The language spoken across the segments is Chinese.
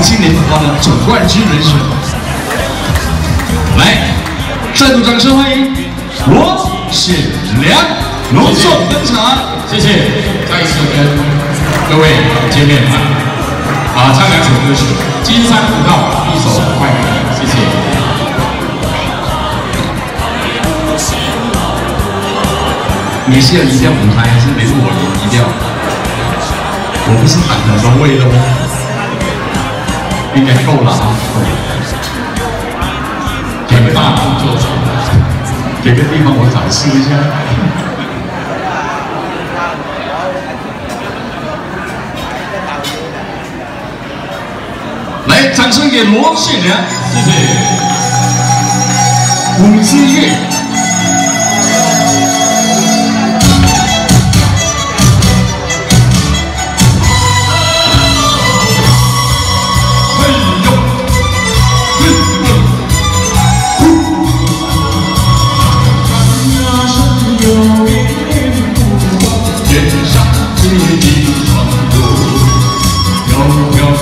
黄金莲花的总冠军人选。来，再度掌声欢迎罗显良隆重登场，谢谢，再一次跟各位见面啊！啊，唱两首歌曲，《金山古道》一首《快乐》，谢谢。你是要移调舞台，还是没是我移移调？我不是喊很多位的吗？应该够了啊！给个大动作，给个地方我展示一下。来，掌声给罗信良，谢谢。五之月。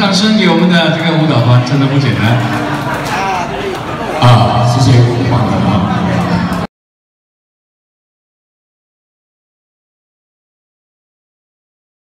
掌声给我们的这个舞蹈团，真的不简单。啊，谢谢。